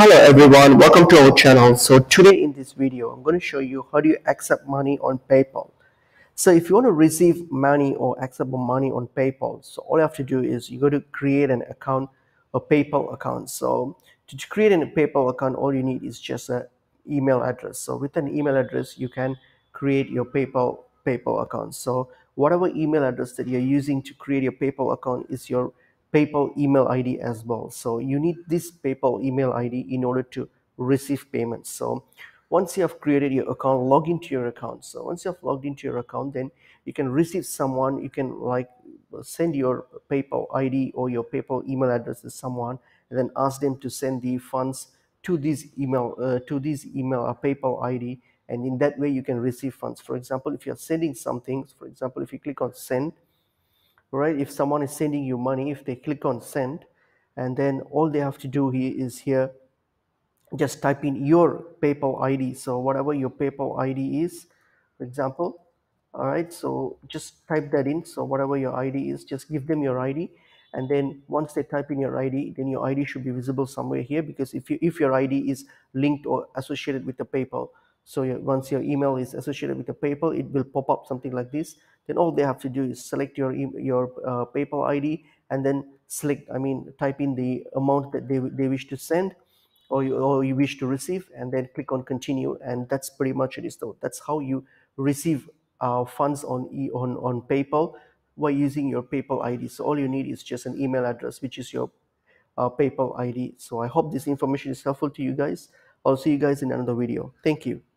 Hello everyone, welcome to our channel. So today in this video, I'm going to show you how do you accept money on PayPal. So if you want to receive money or accept money on PayPal, so all you have to do is you go to create an account, a PayPal account. So to create a PayPal account, all you need is just an email address. So with an email address, you can create your PayPal PayPal account. So whatever email address that you're using to create your PayPal account is your PayPal email ID as well. So you need this PayPal email ID in order to receive payments. So once you have created your account, log into your account. So once you have logged into your account, then you can receive someone, you can like send your PayPal ID or your PayPal email address to someone and then ask them to send the funds to this email, uh, to this email or PayPal ID. And in that way, you can receive funds. For example, if you're sending something, for example, if you click on send, right if someone is sending you money if they click on send and then all they have to do here is here just type in your paypal id so whatever your paypal id is for example all right so just type that in. So whatever your id is just give them your id and then once they type in your id then your id should be visible somewhere here because if you if your id is linked or associated with the paypal so once your email is associated with the PayPal, it will pop up something like this. Then all they have to do is select your your uh, PayPal ID and then select, I mean, type in the amount that they, they wish to send or you, or you wish to receive and then click on continue. And that's pretty much it is though. That's how you receive uh, funds on, e on, on PayPal by using your PayPal ID. So all you need is just an email address, which is your uh, PayPal ID. So I hope this information is helpful to you guys. I'll see you guys in another video. Thank you.